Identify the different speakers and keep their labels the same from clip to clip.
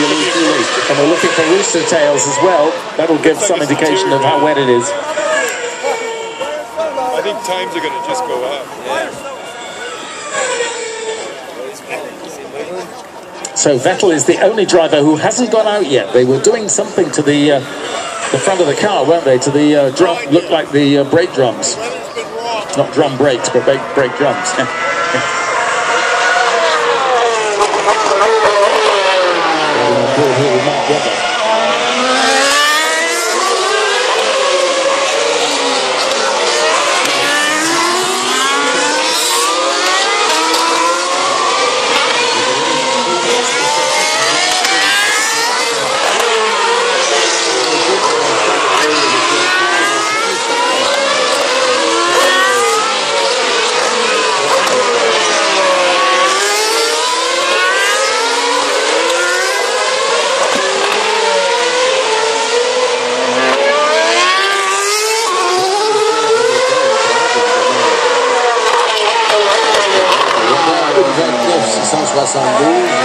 Speaker 1: And we're looking for rooster tails as well. That'll give some indication of how wet it is.
Speaker 2: I think times are going to just go up.
Speaker 1: So Vettel is the only driver who hasn't gone out yet. They were doing something to the uh, the front of the car, weren't they? To the uh, drum, looked like the uh, brake drums. Not drum brakes, but brake, brake drums. together. Paysandu.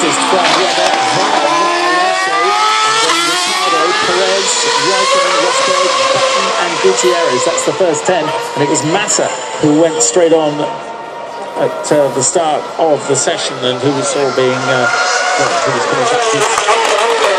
Speaker 1: Fastest from Webber, Perez, Rosberg, and Gutierrez. That's the first 10. And it was Massa who went straight on at uh, the start of the session and who we saw being, uh, well,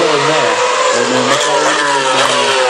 Speaker 3: Vettel qui pourrait